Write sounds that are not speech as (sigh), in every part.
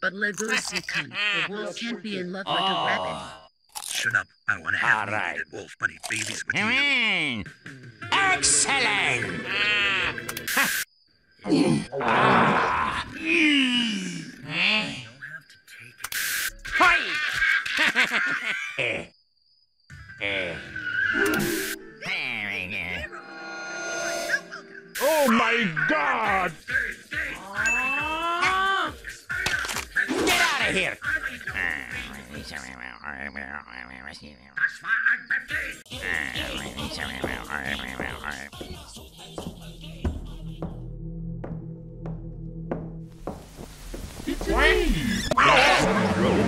But Legosi cunt. A wolf can't be in love with a rabbit. Shut up. I want to have All right. mutilated wolf bunny babies with you. Excellent! (laughs) Hoi! Eh. Eh. Oh my god! I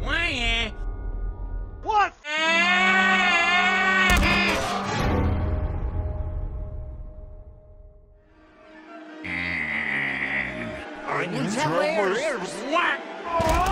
Why? What? I'm in trouble. What? What? What?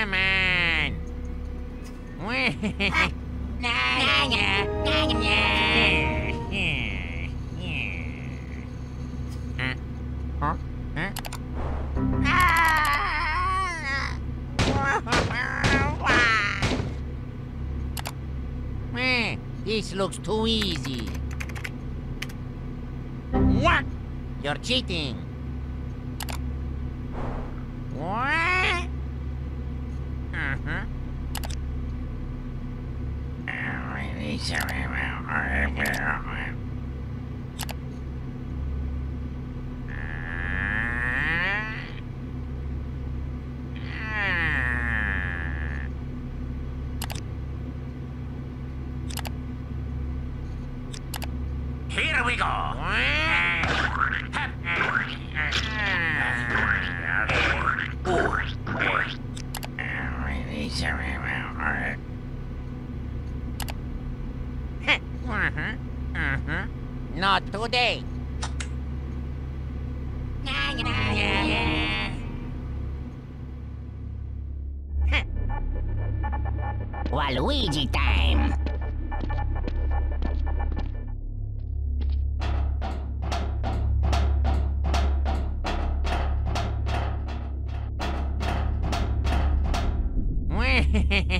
Come on. Huh? Huh? This looks too easy. What? You're cheating. What? Here we go. Mm-hmm. Mm-hmm. Not today. (laughs) Waluigi time. Stupid. (laughs)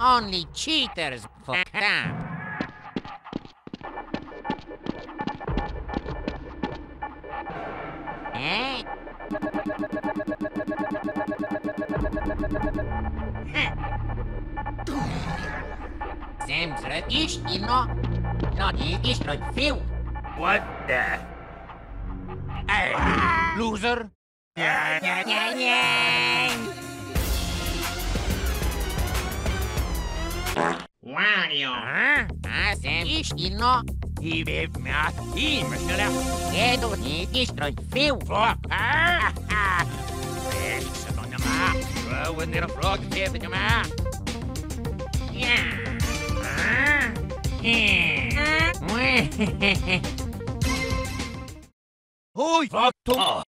Only cheaters for camp. Eh? Seems that ish, you know, not ish like few. What the? Hey, loser. Yeah, yeah, yeah, yeah. Wario. Huh? Ah, Sam, ish, you know, Give me a team, snälla. Edo ni ish like few. Fuck! Ah! Växa då, namma. Throw in their frog head, namma. Yeah. Ah. Yeah. Oj, fuck! Oh.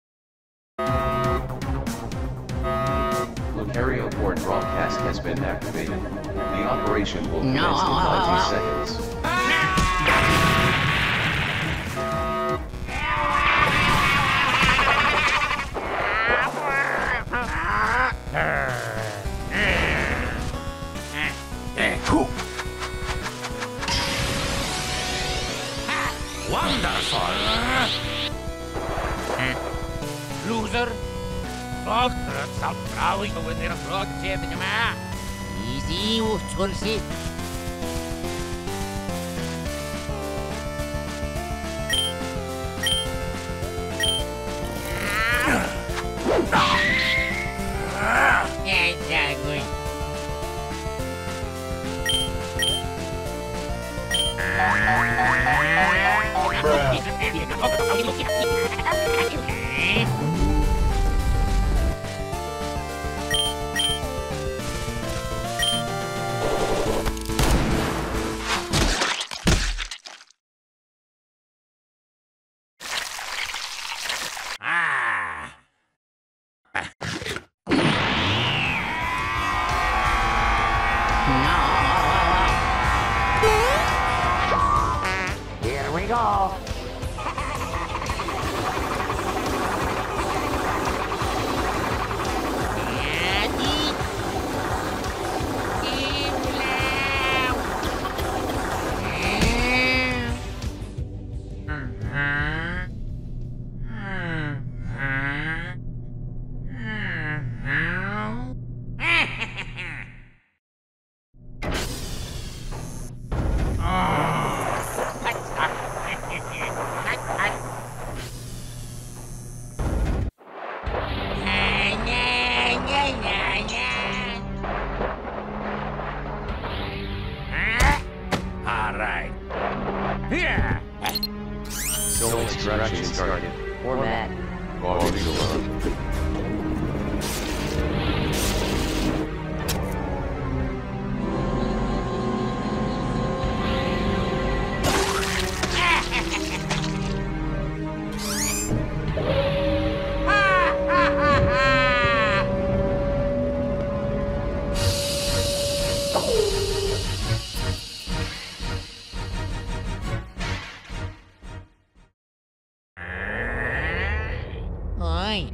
Broadcast has been activated. The operation will No. commence in 90 seconds. Wonderful! Loser. Fuck! Stop throwing in their frog head, namma. Easy, Tulsi. Yeah,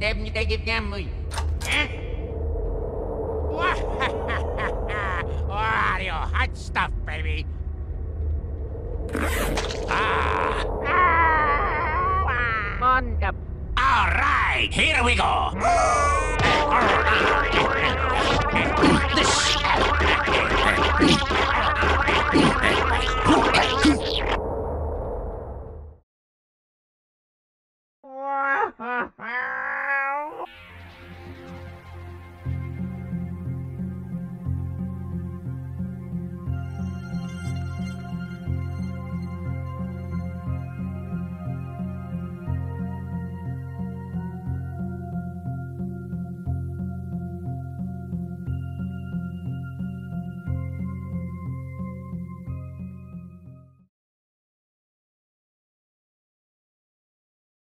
Hey, Deb như đây dịp nhằm mùi. Wario, hot stuff, baby. Ah. Wonderful. All right, here we go. This.